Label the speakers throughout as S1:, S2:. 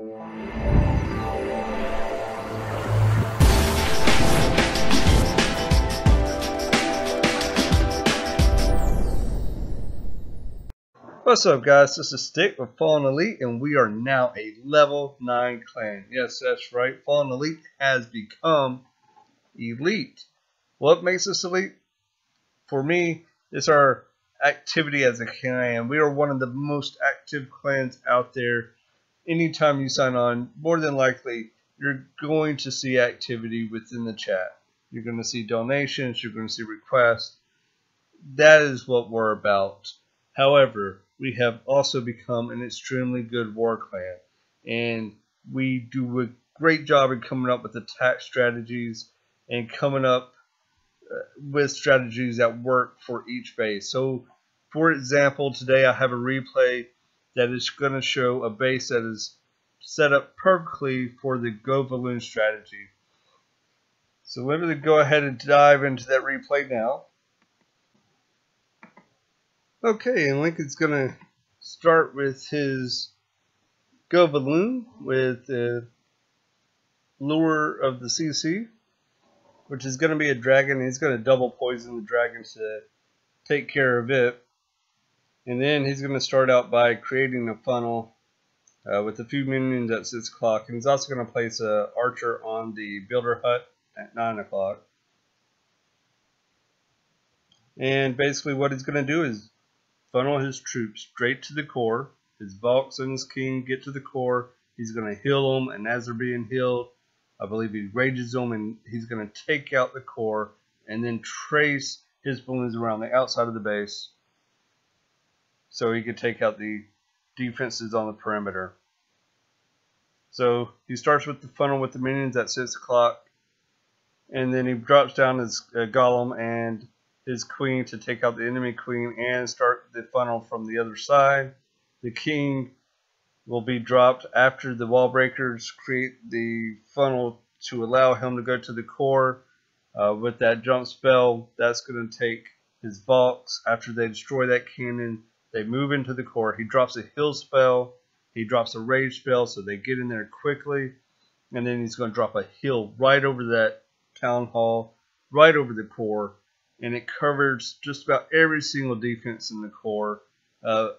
S1: What's up guys, this is Stick with Fallen Elite and we are now a level 9 clan. Yes, that's right, Fallen Elite has become elite. What makes us elite? For me, it's our activity as a clan. We are one of the most active clans out there. Anytime you sign on, more than likely, you're going to see activity within the chat. You're going to see donations, you're going to see requests. That is what we're about. However, we have also become an extremely good war clan, and we do a great job in coming up with attack strategies and coming up uh, with strategies that work for each base. So, for example, today I have a replay that is going to show a base that is set up perfectly for the Govaloon strategy. So let me go ahead and dive into that replay now. Okay, and Lincoln's going to start with his Govaloon with the Lure of the CC, which is going to be a dragon. He's going to double poison the dragon to take care of it. And then he's going to start out by creating a funnel uh, with a few minions at 6 o'clock. And he's also going to place a archer on the builder hut at 9 o'clock. And basically what he's going to do is funnel his troops straight to the core. His Valks and his king get to the core. He's going to heal them, and as they're being healed, I believe he rages them, and he's going to take out the core and then trace his balloons around the outside of the base so he could take out the defenses on the perimeter. So he starts with the funnel with the minions at 6 o'clock, and then he drops down his uh, golem and his queen to take out the enemy queen and start the funnel from the other side. The king will be dropped after the wall breakers create the funnel to allow him to go to the core. Uh, with that jump spell, that's going to take his Valks. After they destroy that cannon, they move into the core. He drops a heal spell. He drops a rage spell, so they get in there quickly. And then he's going to drop a heal right over that town hall, right over the core and it covers just about every single defense in the core. Uh,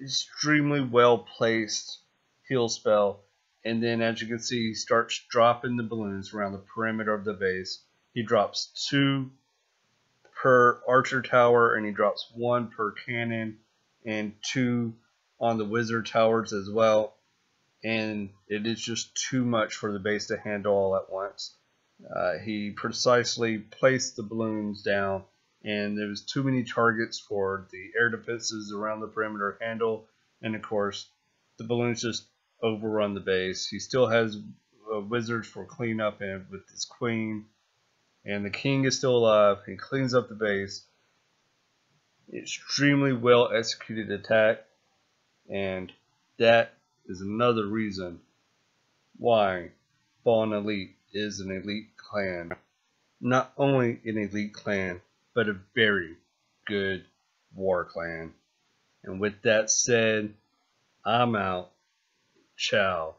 S1: extremely well placed heal spell. And then, as you can see, he starts dropping the balloons around the perimeter of the base. He drops two per archer tower, and he drops one per cannon, and two on the wizard towers as well. And it is just too much for the base to handle all at once. Uh, he precisely placed the balloons down, and there was too many targets for the air defenses around the perimeter handle, and of course, the balloons just overrun the base. He still has uh, wizards for cleanup and with his queen, and the king is still alive. He cleans up the base. Extremely well executed attack, and that is another reason why Fallen Elite is an elite clan. Not only an elite clan, but a very good war clan. And with that said, I'm out. Ciao.